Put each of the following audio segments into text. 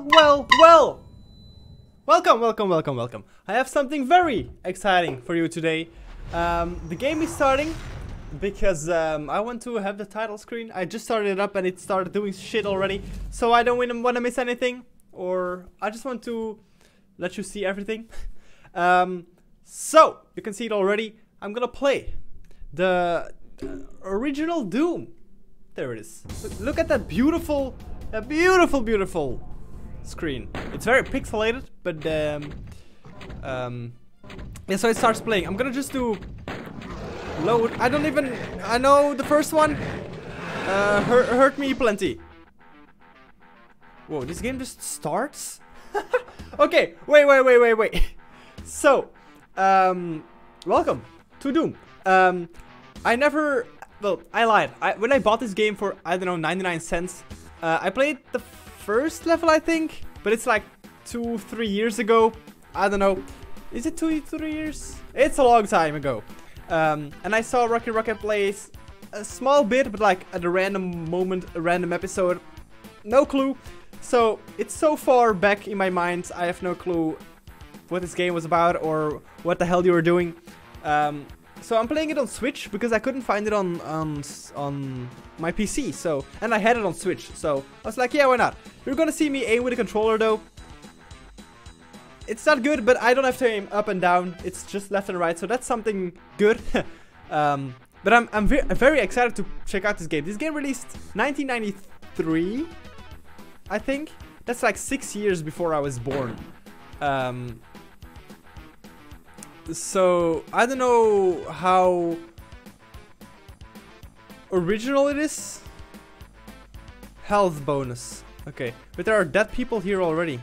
Well, well, well! Welcome, welcome, welcome, welcome. I have something very exciting for you today. Um, the game is starting because um, I want to have the title screen. I just started it up and it started doing shit already. So I don't want to miss anything. Or I just want to let you see everything. um, so, you can see it already. I'm gonna play the original Doom. There it is. Look, look at that beautiful, that beautiful, beautiful screen. It's very pixelated, but um, um, yeah. So it starts playing. I'm gonna just do load. I don't even. I know the first one uh, hurt, hurt me plenty. Whoa, this game just starts. okay, wait, wait, wait, wait, wait. So, um, welcome to Doom. Um, I never. Well, I lied. I, when I bought this game for I don't know 99 cents, uh, I played the first level, I think, but it's like two, three years ago. I don't know. Is it two, three years? It's a long time ago. Um, and I saw Rocky Rocket plays a small bit, but like at a random moment, a random episode. No clue. So it's so far back in my mind, I have no clue what this game was about or what the hell you were doing. Um, so I'm playing it on Switch because I couldn't find it on on on my PC. So and I had it on Switch. So I was like, yeah, why not? You're gonna see me aim with a controller though. It's not good, but I don't have to aim up and down. It's just left and right, so that's something good. um, but I'm I'm, ve very excited to check out this game. This game released 1993, I think. That's like six years before I was born. Um, so I don't know how original it is. Health bonus. Okay, but there are dead people here already.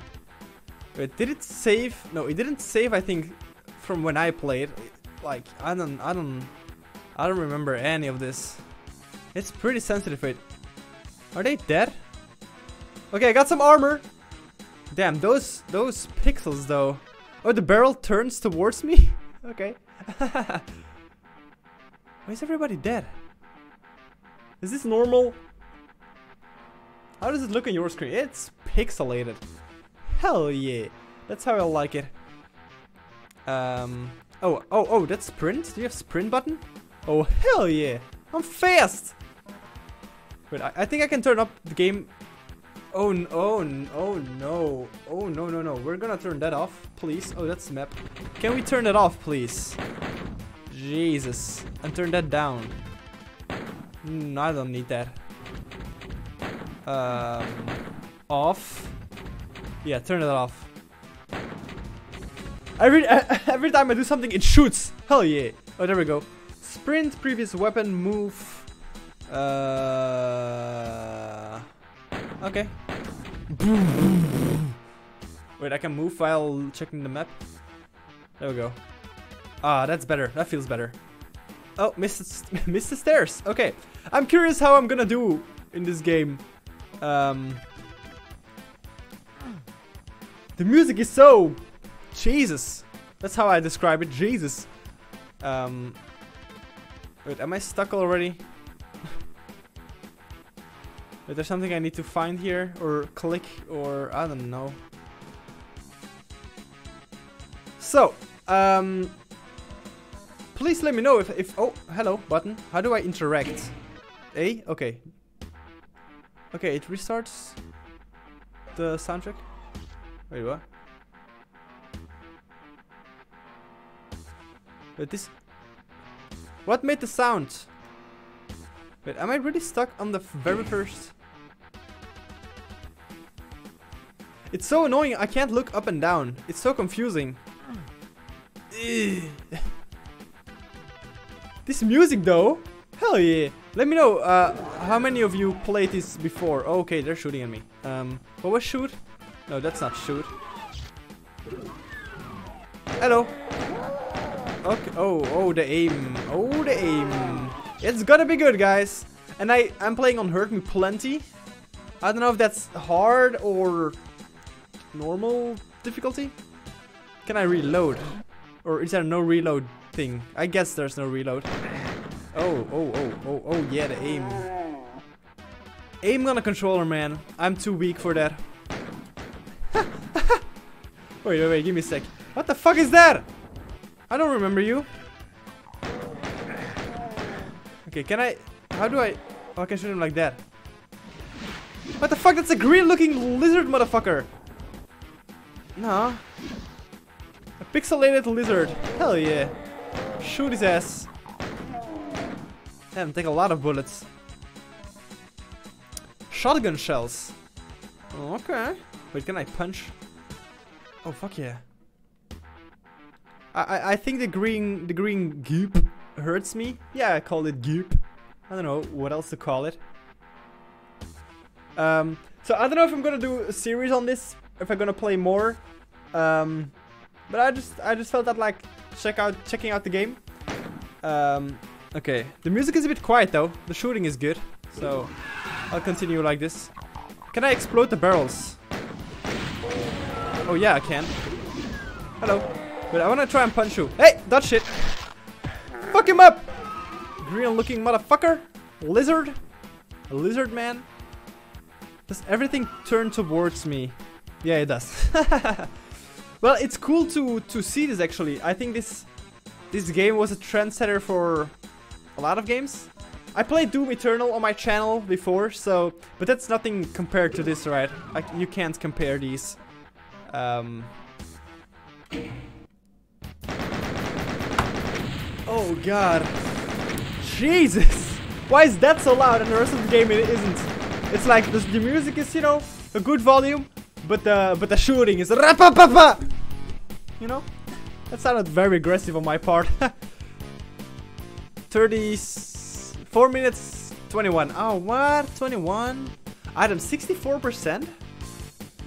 Wait, did it save? No, it didn't save. I think from when I played. Like I don't, I don't, I don't remember any of this. It's pretty sensitive. Wait, are they dead? Okay, I got some armor. Damn, those those pixels though. Oh, the barrel turns towards me? okay. Why is everybody dead? Is this normal? How does it look on your screen? It's pixelated. Hell yeah. That's how I like it. Um. Oh, oh, oh, that's sprint? Do you have sprint button? Oh, hell yeah. I'm fast. Wait, I, I think I can turn up the game Oh, oh, oh no. Oh, no, no, no. We're gonna turn that off, please. Oh, that's the map. Can we turn it off, please? Jesus. And turn that down. Mm, I don't need that. Um, off. Yeah, turn it off. Every, every time I do something, it shoots. Hell yeah. Oh, there we go. Sprint, previous weapon, move. Uh... Okay. Wait, I can move while checking the map? There we go. Ah, that's better. That feels better. Oh, missed, missed the stairs. Okay. I'm curious how I'm gonna do in this game. Um, the music is so... Jesus. That's how I describe it. Jesus. Um, wait, am I stuck already? Is there something I need to find here? Or click? Or I don't know. So, um... Please let me know if, if... Oh, hello, button. How do I interact? A? Okay. Okay, it restarts the soundtrack. Wait, what? Wait, this... What made the sound? Wait, am I really stuck on the very first... It's so annoying, I can't look up and down. It's so confusing. this music though, hell yeah. Let me know uh, how many of you played this before. Oh, okay, they're shooting at me. Um, what was shoot? No, that's not shoot. Hello. Okay. Oh, oh, the aim. Oh, the aim. It's gonna be good, guys. And I, I'm playing on Hurt Me Plenty. I don't know if that's hard or normal difficulty? Can I reload? Or is there no reload thing? I guess there's no reload. Oh, oh, oh, oh, oh, yeah, the aim. Aim on a controller, man. I'm too weak for that. Wait, wait, wait, give me a sec. What the fuck is that? I don't remember you. Okay, can I... How do I... Oh, I can shoot him like that. What the fuck? That's a green looking lizard motherfucker. No. A pixelated lizard. Hell yeah. Shoot his ass. Damn, take a lot of bullets. Shotgun shells. Okay. Wait, can I punch? Oh fuck yeah. I I, I think the green the green goop hurts me. Yeah, I call it goop. I don't know what else to call it. Um, so I don't know if I'm gonna do a series on this, if I'm gonna play more. Um, but I just I just felt that like check out checking out the game. Um, okay, the music is a bit quiet though. The shooting is good, so I'll continue like this. Can I explode the barrels? Oh yeah, I can. Hello. But I wanna try and punch you. Hey, that shit. Fuck him up. Green looking motherfucker. Lizard. Lizard man. Does everything turn towards me? Yeah, it does. well, it's cool to to see this actually. I think this this game was a trendsetter for a lot of games. I played Doom Eternal on my channel before, so but that's nothing compared to this, right? Like you can't compare these. Um, oh god. Jesus! Why is that so loud and the rest of the game it isn't? It's like the, the music is, you know, a good volume, but the but the shooting is rapapapa. You know, that sounded very aggressive on my part. 34 minutes 21. Oh, what? 21? Item 64%?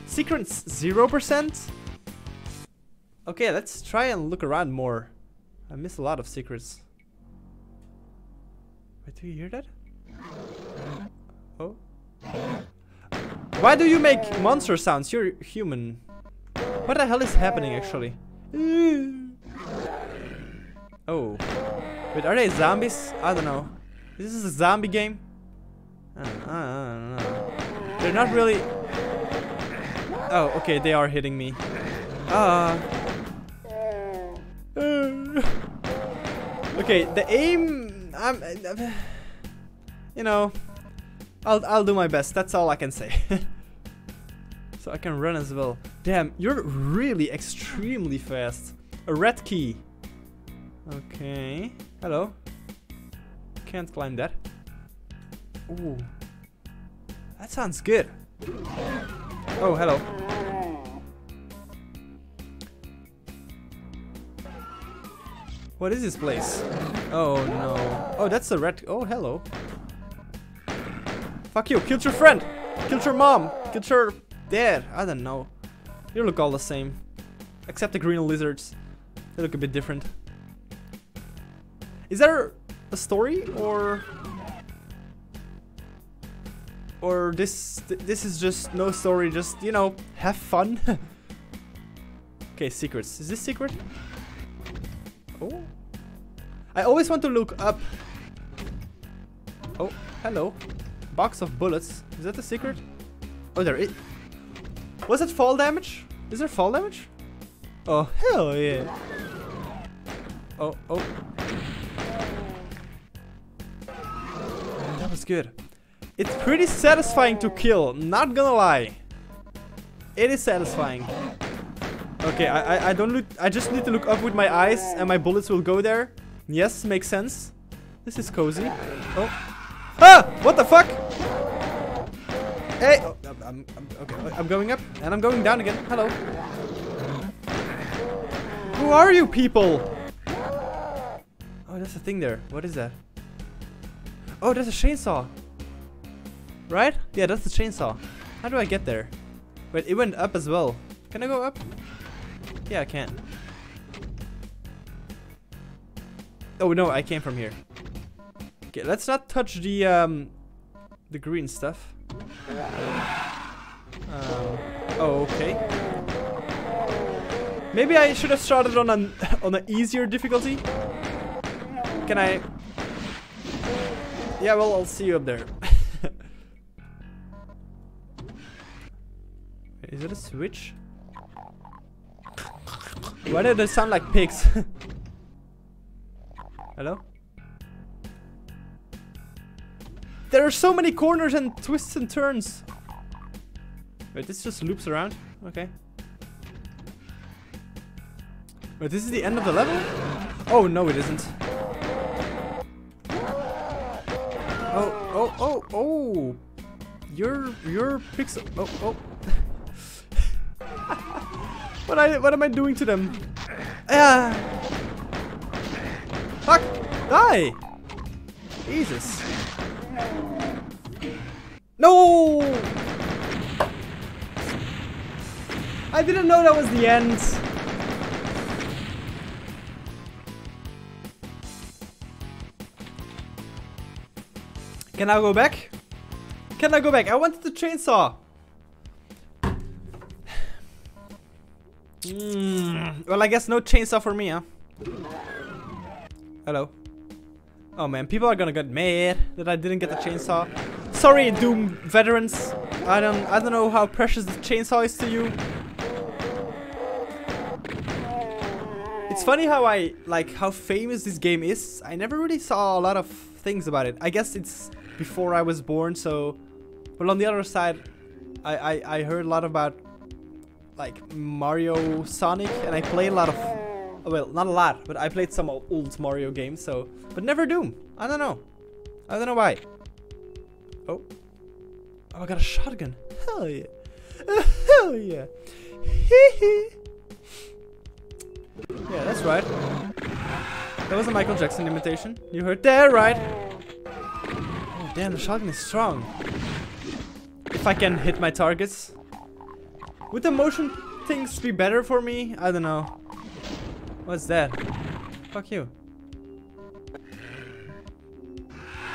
Secrets 0%? Okay, let's try and look around more. I miss a lot of secrets. Wait, do you hear that? Uh, oh. Why do you make monster sounds? You're human. What the hell is happening actually? Oh. Wait, are they zombies? I don't know. This is a zombie game? I don't, I don't know. They're not really... Oh, okay, they are hitting me. Ah. Uh. okay, the aim... I'm... You know, I'll, I'll do my best, that's all I can say. so I can run as well. Damn, you're really extremely fast. A red key. Okay. Hello. Can't climb that. Ooh. That sounds good. Oh, hello. What is this place? Oh no. Oh, that's a red. Oh, hello. Fuck you, killed your friend! Killed your mom! Killed your dad! I don't know. You look all the same. Except the green lizards. They look a bit different. Is there a story or... Or this th this is just no story, just, you know, have fun? okay, secrets. Is this secret? Oh. I always want to look up. Oh, hello box of bullets. Is that the secret? Oh, there it. Was it fall damage? Is there fall damage? Oh, hell yeah. Oh, oh. That was good. It's pretty satisfying to kill, not gonna lie. It is satisfying. Okay, I, I, I don't look, I just need to look up with my eyes and my bullets will go there. Yes, makes sense. This is cozy. Oh. Ah! What the fuck? Hey! Oh, I'm, I'm, okay, I'm going up and I'm going down again. Hello. Who are you people? Oh, there's a thing there. What is that? Oh, there's a chainsaw. Right? Yeah, that's the chainsaw. How do I get there? Wait, it went up as well. Can I go up? Yeah, I can. Oh no, I came from here. Okay, let's not touch the um, the green stuff. Oh, okay. Maybe I should have started on an on an easier difficulty. Can I? Yeah, well, I'll see you up there. Is it a switch? Why do they sound like pigs? Hello? There are so many corners and twists and turns. Wait, this just loops around? Okay. Wait, this is the end of the level? Oh, no it isn't. Oh, oh, oh, oh! You're, you're pixel- oh, oh. what I, what am I doing to them? Ah! Fuck! Die! Jesus. No! I didn't know that was the end. Can I go back? Can I go back? I wanted the chainsaw. Mm, well, I guess no chainsaw for me, huh? Hello. Oh man, people are gonna get mad that I didn't get the chainsaw. Sorry, Doom veterans. I don't, I don't know how precious the chainsaw is to you. It's funny how I like how famous this game is. I never really saw a lot of things about it. I guess it's before I was born, so. But on the other side, I I, I heard a lot about like Mario, Sonic, and I played a lot of Oh, well, not a lot, but I played some old Mario games, so... But never Doom. I don't know. I don't know why. Oh. Oh, I got a shotgun. Hell yeah. hell yeah. yeah, that's right. That was a Michael Jackson imitation. You heard that right. Oh, damn, the shotgun is strong. If I can hit my targets. Would the motion things be better for me? I don't know. What's that? Fuck you.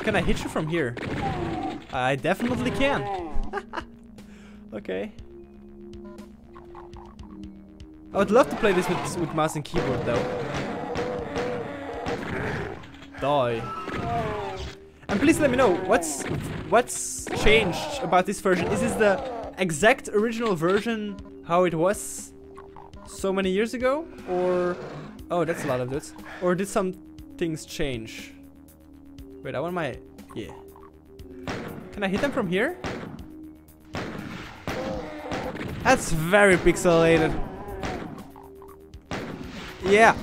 Can I hit you from here? I definitely can. okay. I would love to play this with, with mouse and keyboard though. Die. And please let me know what's what's changed about this version. Is this the exact original version how it was so many years ago or Oh, that's a lot of dudes. Or did some things change? Wait, I want my... Yeah. Can I hit them from here? That's very pixelated. Yeah.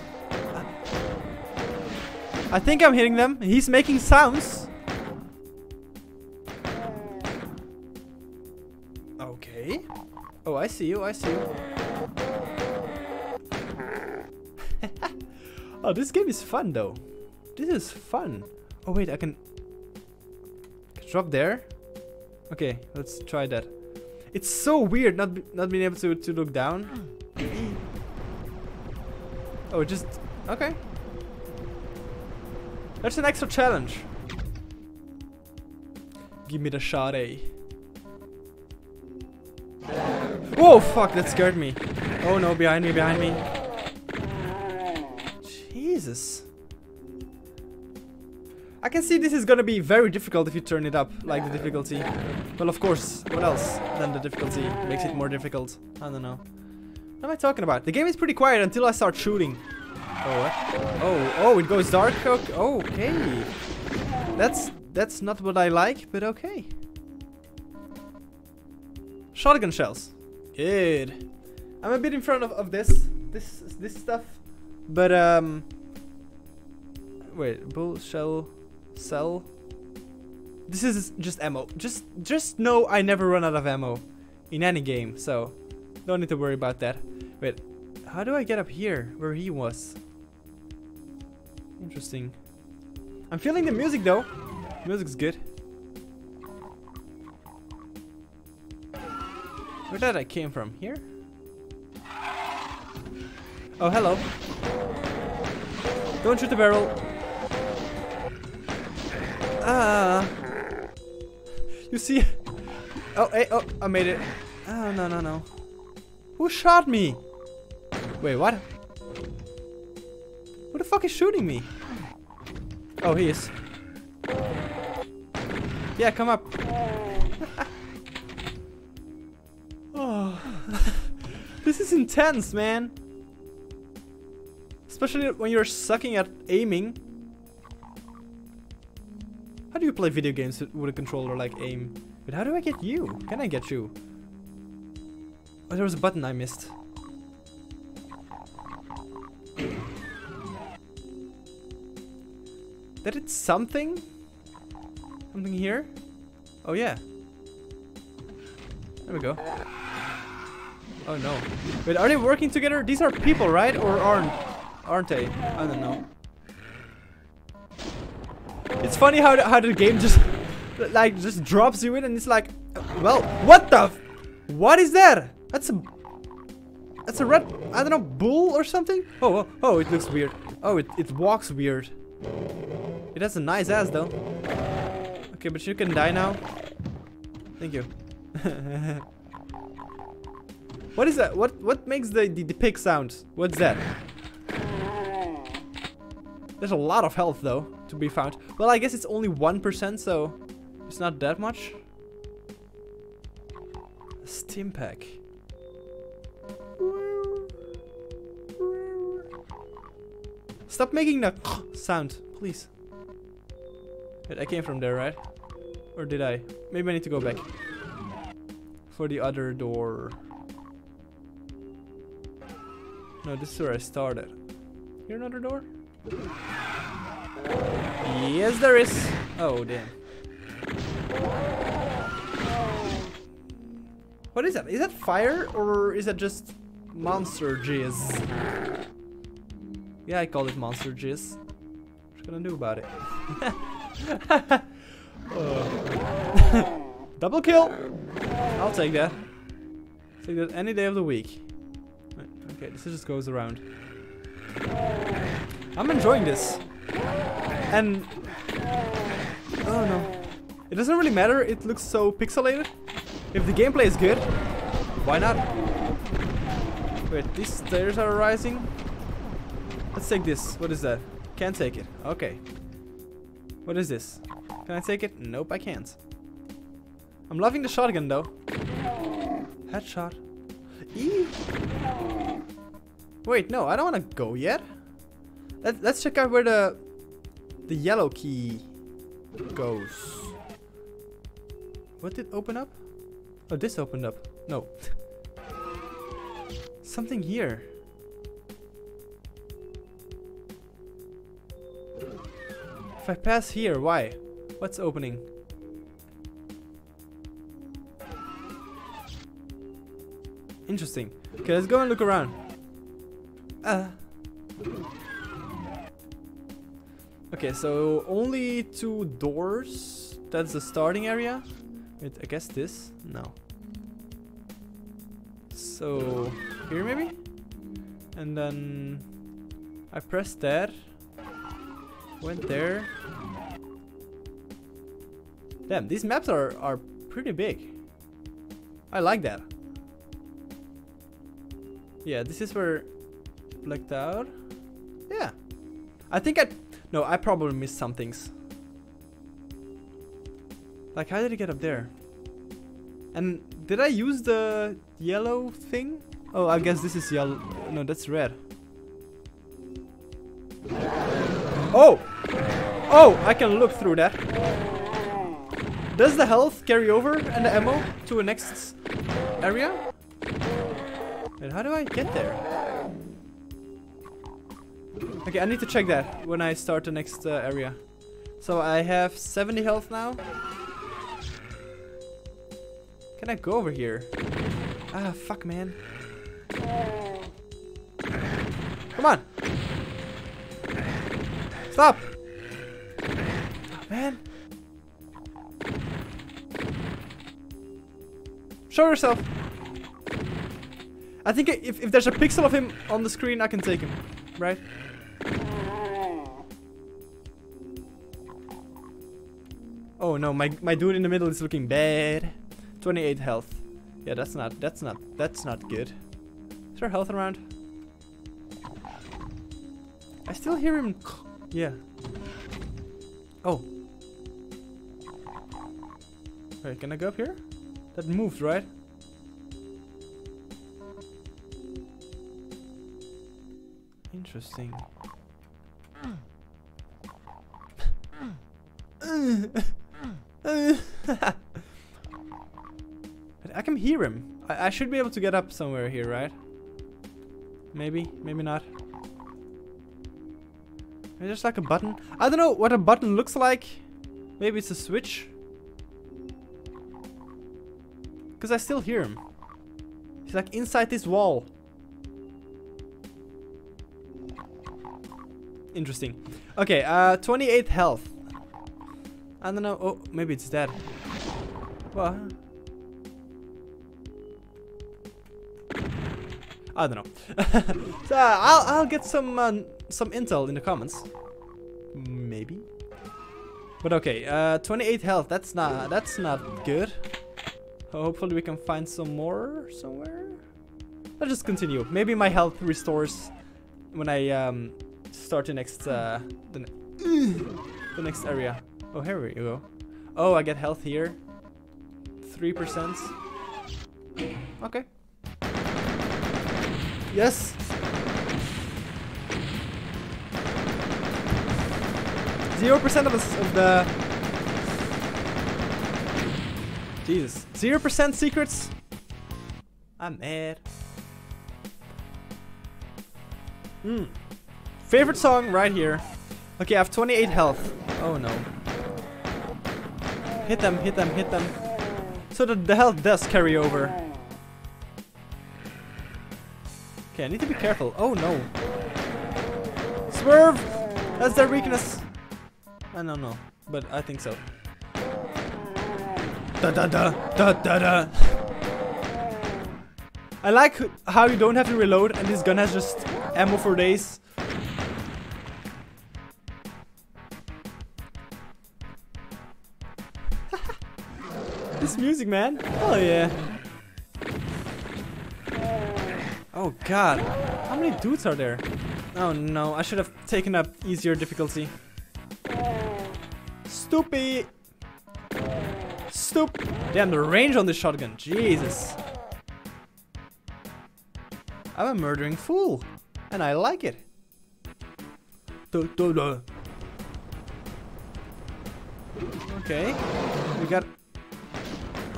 I think I'm hitting them. He's making sounds. Okay. Oh, I see you, I see you. Oh, this game is fun though. This is fun. Oh wait, I can drop there. Okay, let's try that. It's so weird not be not being able to to look down. Oh, just okay. That's an extra challenge. Give me the shot, A. Whoa, fuck, that scared me. Oh no, behind me, behind me. Jesus. I can see this is gonna be very difficult if you turn it up, like the difficulty. Well, of course, what else than the difficulty makes it more difficult? I don't know. What am I talking about? The game is pretty quiet until I start shooting. Oh, what? Oh, oh, it goes dark? Okay. That's, that's not what I like, but okay. Shotgun shells. Good. I'm a bit in front of, of this, this, this stuff. But, um... Wait, bull shell cell. This is just ammo. Just just know I never run out of ammo in any game, so don't need to worry about that. Wait, how do I get up here where he was? Interesting. I'm feeling the music though. The music's good. Where did I came from? Here? Oh, hello. Don't shoot the barrel. Ah. You see? Oh, hey, oh, I made it. Oh, no, no, no. Who shot me? Wait, what? Who the fuck is shooting me? Oh, he is. Yeah, come up. oh. this is intense, man. especially when you're sucking at aiming. Play video games with a controller like aim? But how do I get you? Can I get you? Oh, there was a button I missed. That it's something? Something here? Oh yeah. There we go. Oh no. Wait, are they working together? These are people, right? Or aren't aren't they? I don't know. It's funny how the, how the game just like just drops you in and it's like well, what the What is that? That's a That's a red I don't know, bull or something? Oh, oh, oh it looks weird. Oh, it, it walks weird. It has a nice ass though. Okay, but you can die now. Thank you. what is that? What what makes the, the, the pig sound? What's that? There's a lot of health though to be found. Well, I guess it's only 1%, so it's not that much. A stim pack. Stop making that sound, please. Wait, I came from there, right? Or did I? Maybe I need to go back. For the other door. No, this is where I started. Here another door? Yes, there is. Oh, damn. What is that? Is that fire or is that just monster jizz? Yeah, I call it monster jizz. What you gonna do about it? uh. Double kill! I'll take that. Take that any day of the week. Okay, this just goes around. I'm enjoying this. And... Oh no. It doesn't really matter, it looks so pixelated. If the gameplay is good, why not? Wait, these stairs are rising. Let's take this. What is that? Can't take it. Okay. What is this? Can I take it? Nope, I can't. I'm loving the shotgun though. Headshot. Eee. Wait, no, I don't want to go yet. Let, let's check out where the the yellow key goes. What did open up? Oh, this opened up. No. Something here. If I pass here, why? What's opening? Interesting. Okay, let's go and look around. Uh. Okay, so only two doors. That's the starting area. Wait, I guess this? No. So, here maybe? And then I pressed that. Went there. Damn, these maps are, are pretty big. I like that. Yeah, this is where blacked out. Yeah. I think I... No, I probably missed some things. Like, how did he get up there? And did I use the yellow thing? Oh, I guess this is yellow. No, that's red. Oh! Oh, I can look through that. Does the health carry over and the ammo to a next area? And how do I get there? Okay, I need to check that when I start the next uh, area. So I have 70 health now. Can I go over here? Ah, fuck, man. Come on. Stop! Man. Show yourself. I think if, if there's a pixel of him on the screen, I can take him. Right? Oh no, my, my dude in the middle is looking bad. 28 health. Yeah, that's not, that's not, that's not good. Is there health around? I still hear him yeah. Oh. Wait, can I go up here? That moved, right? Interesting. Mm. Mm. I. I, should be able to get up somewhere here, right? Maybe, maybe not. Maybe there's like a button. I don't know what a button looks like. Maybe it's a switch. Because I still hear him. He's like inside this wall. Interesting. Okay, uh, 28 health. I don't know. Oh, maybe it's dead. What? I don't know. so I'll I'll get some uh, some intel in the comments. Maybe. But okay, uh, 28 health. That's not that's not good. Hopefully we can find some more somewhere. Let's just continue. Maybe my health restores when I um, start the next uh, the, ne the next area. Oh, here we go. Oh, I get health here. Three percent. Okay. Yes. Zero percent of, of the. Jesus. Zero percent secrets. I'm mad. Hmm. Favorite song right here. Okay, I have 28 health. Oh no. Hit them, hit them, hit them. So that the health does carry over. Okay, I need to be careful. Oh no. Swerve! That's their weakness. I don't know, but I think so. Da da da da da da. I like how you don't have to reload and this gun has just ammo for days. this music, man. Oh yeah. Oh god. How many dudes are there? Oh no, I should have taken up easier difficulty. Stupid. Stoop. Damn, the range on this shotgun. Jesus. I'm a murdering fool. And I like it. Okay. We got...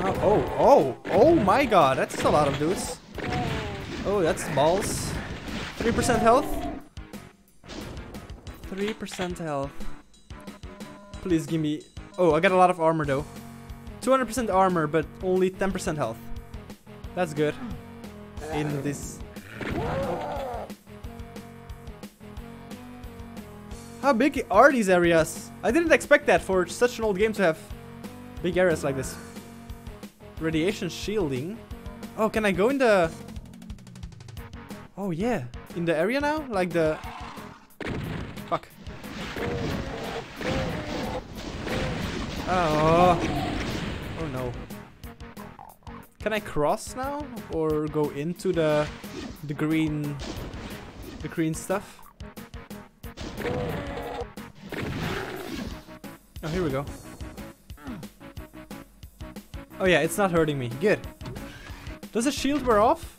Oh, oh, oh, oh my god. That's a lot of dudes. Oh, that's balls. 3% health. 3% health. Please give me... Oh, I got a lot of armor though. 200% armor, but only 10% health. That's good. In this... How big are these areas? I didn't expect that for such an old game to have big areas like this. Radiation shielding. Oh, can I go in the... Oh yeah, in the area now? Like the... Fuck. Oh. Oh no. Can I cross now? Or go into the... The green... The green stuff? Oh, here we go. Oh yeah, it's not hurting me. Good. Does the shield wear off?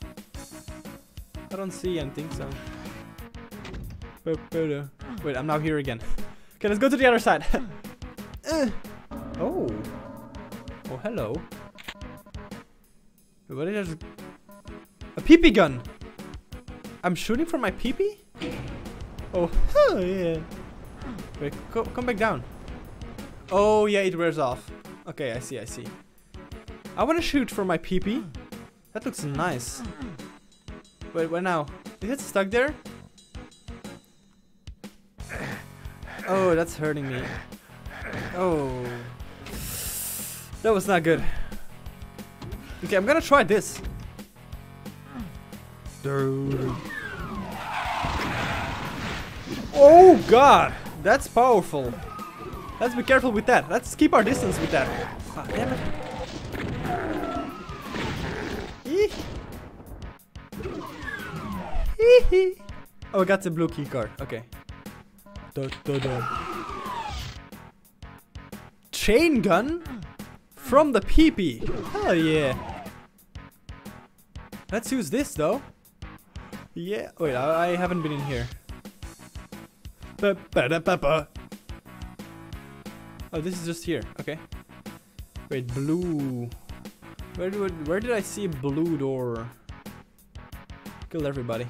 I don't see anything, so... Wait, I'm now here again. Okay, let's go to the other side. uh. Oh. Oh, hello. What is A PP gun! I'm shooting from my PP? Oh, oh yeah. Wait, go, come back down. Oh, yeah, it wears off. Okay, I see, I see. I want to shoot from my PP. That looks nice. Wait, what now? Is it stuck there? Oh, that's hurting me. Oh. That was not good. Okay, I'm gonna try this. Dude. Oh god! That's powerful. Let's be careful with that. Let's keep our distance with that. Ah, damn it. Oh, I got the blue key card. Okay. Da, da, da. Chain gun from the peepee. Hell yeah. Let's use this though. Yeah. Wait, I, I haven't been in here. ba ba da ba ba. Oh, this is just here. Okay. Wait, blue. Where do where did I see blue door? Kill everybody.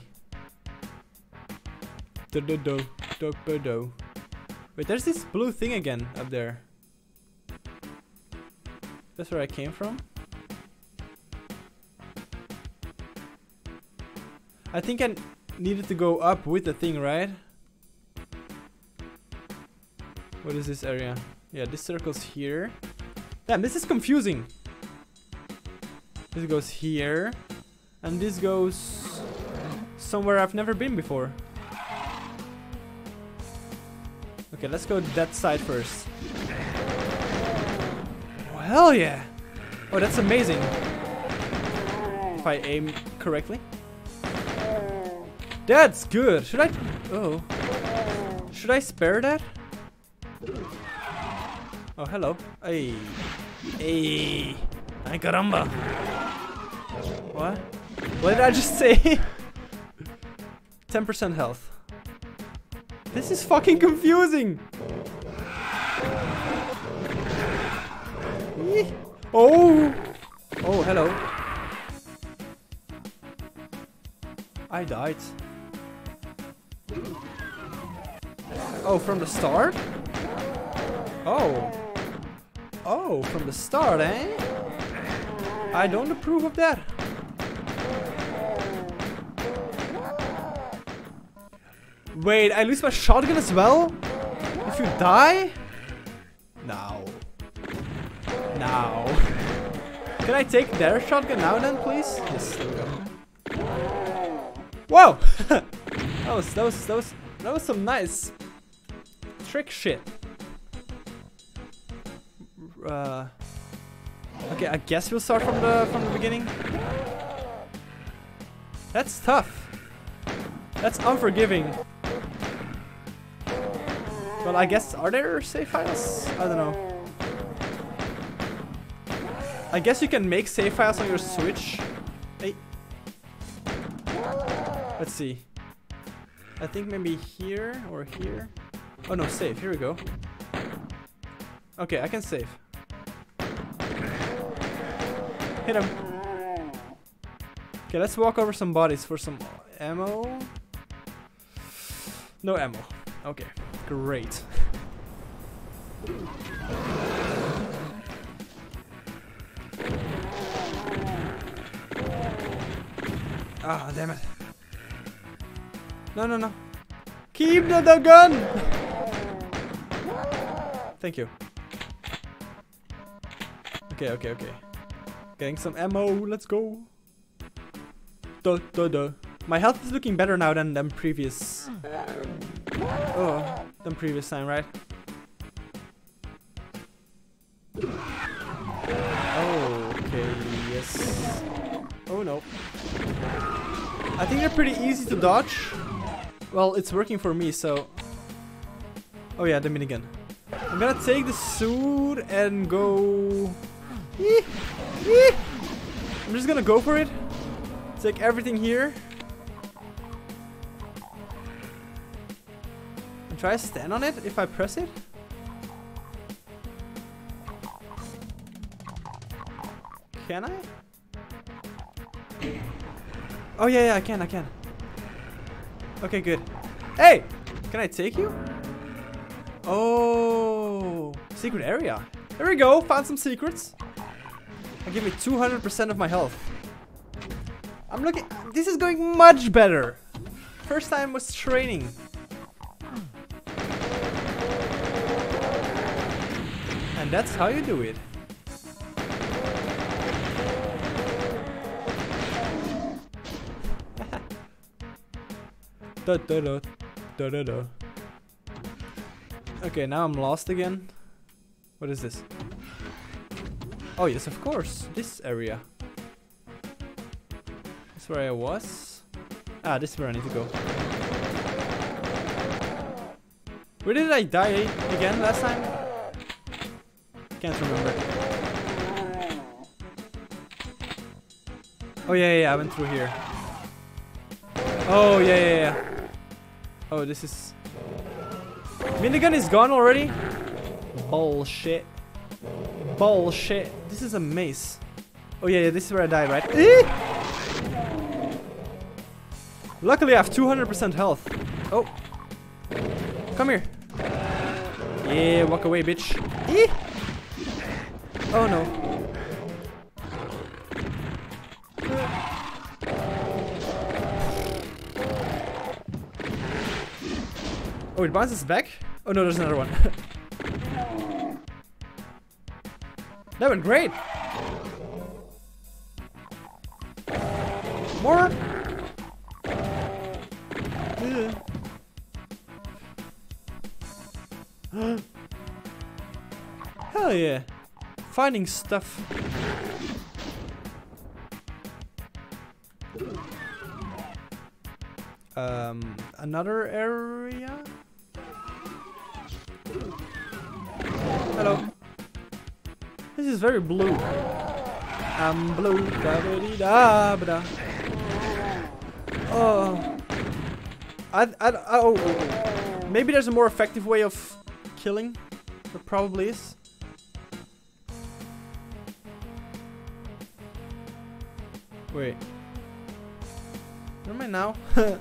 Do. Wait, there's this blue thing again up there. That's where I came from. I think I needed to go up with the thing, right? What is this area? Yeah, this circle's here. Damn, this is confusing. This goes here. And this goes somewhere I've never been before. Okay, let's go that side first. Oh, hell yeah! Oh, that's amazing. If I aim correctly. That's good. Should I? Oh. Should I spare that? Oh, hello. Hey. Hey. Ay, caramba. What? What did I just say? 10% health. This is fucking confusing. Oh. Oh, hello. I died. Oh, from the start? Oh. Oh, from the start, eh? I don't approve of that. Wait, I lose my shotgun as well? If you die? No. No. Can I take their shotgun now then, please? Yes, there we go. Whoa! that was, that was, that was, that was some nice trick shit. Uh, okay, I guess we'll start from the from the beginning. That's tough. That's unforgiving. Well, I guess are there save files? I don't know. I guess you can make save files on your Switch. Hey. Let's see. I think maybe here or here. Oh no, save. Here we go. Okay, I can save. Hit him. Okay, let's walk over some bodies for some ammo. No ammo. Okay, great. Ah, damn it. No, no, no. Keep the, the gun! Thank you. Okay, okay, okay. Getting some ammo, let's go. Duh, duh, duh. My health is looking better now than, than previous. Oh, than previous time, right? Oh, okay, yes. Oh no. I think they're pretty easy to dodge. Well, it's working for me, so... Oh yeah, the minigun. I'm gonna take the suit and go... I'm just gonna go for it. Take everything here. And try to stand on it if I press it. Can I? Oh yeah, yeah, I can, I can. Okay, good. Hey! Can I take you? Oh, secret area. There we go, found some secrets. And give me 200% of my health. I'm looking, this is going much better. First time was training. And that's how you do it. da, da, da, da, da, da. Okay, now I'm lost again. What is this? Oh yes, of course, this area. That's where I was. Ah, this is where I need to go. Where did I die again last time? Can't remember. Oh yeah, yeah, yeah, I went through here. Oh yeah, yeah, yeah. Oh, this is... Minigun is gone already? Bullshit. Bullshit. This is a maze. Oh yeah, yeah this is where I died, right? Eh! Luckily I have 200% health. Oh. Come here. Yeah, walk away, bitch. Eh! Oh no. Oh, it bounces back? Oh no, there's another one. that went great! More! Hell yeah! Finding stuff. Um, another area? Hello. This is very blue. I'm blue. Da -da -da -da. Oh. I, I, oh. Maybe there's a more effective way of killing. There probably is. Wait. Where am I now?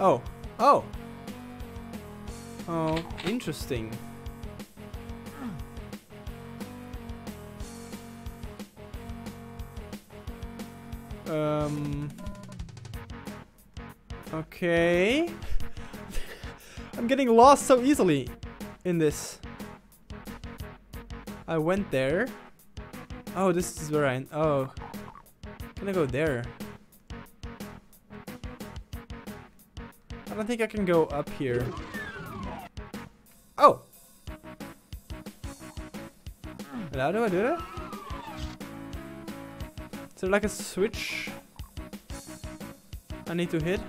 oh. Oh. Oh, interesting. Um. Okay. I'm getting lost so easily in this. I went there. Oh, this is where I... Oh. I go there? I don't think I can go up here. Oh! How do I do that? Is there like a switch I need to hit?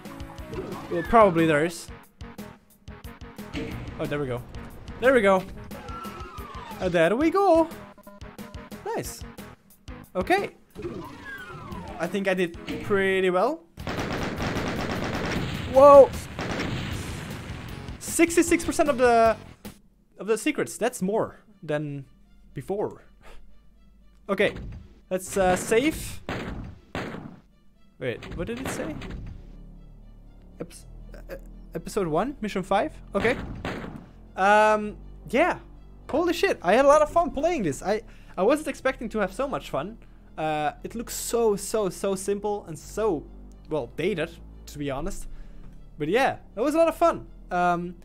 Well, probably there is. Oh, there we go. There we go. Oh, there we go. Nice. Okay. I think I did pretty well. Whoa! 66% of the of the secrets. That's more than before. Okay. Let's uh, save. Wait, what did it say? Ep uh, episode 1, mission 5? Okay. Um, yeah. Holy shit, I had a lot of fun playing this. I, I wasn't expecting to have so much fun. Uh, it looks so, so, so simple and so, well, dated, to be honest. But yeah, it was a lot of fun. Um,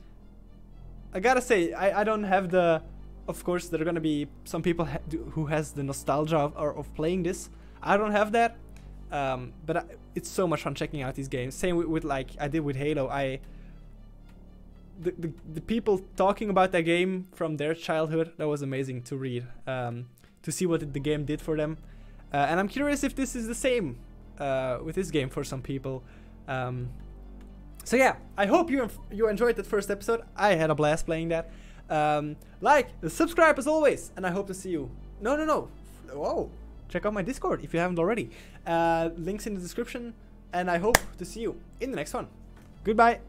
I gotta say, I, I don't have the of course, there are gonna be some people ha who has the nostalgia of, of playing this. I don't have that, um, but I, it's so much fun checking out these games. Same with, with, like I did with Halo. I the, the, the people talking about that game from their childhood that was amazing to read, um, to see what the game did for them, uh, and I'm curious if this is the same uh, with this game for some people. Um, so yeah, I hope you you enjoyed that first episode. I had a blast playing that. Um, like, subscribe as always, and I hope to see you. No, no, no. Whoa. Check out my Discord if you haven't already. Uh, links in the description, and I hope to see you in the next one. Goodbye.